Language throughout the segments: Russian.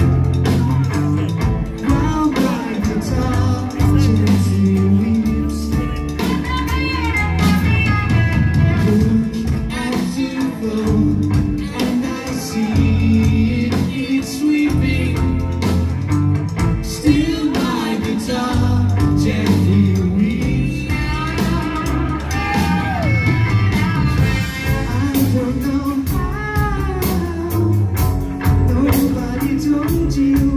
you. you.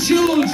choose.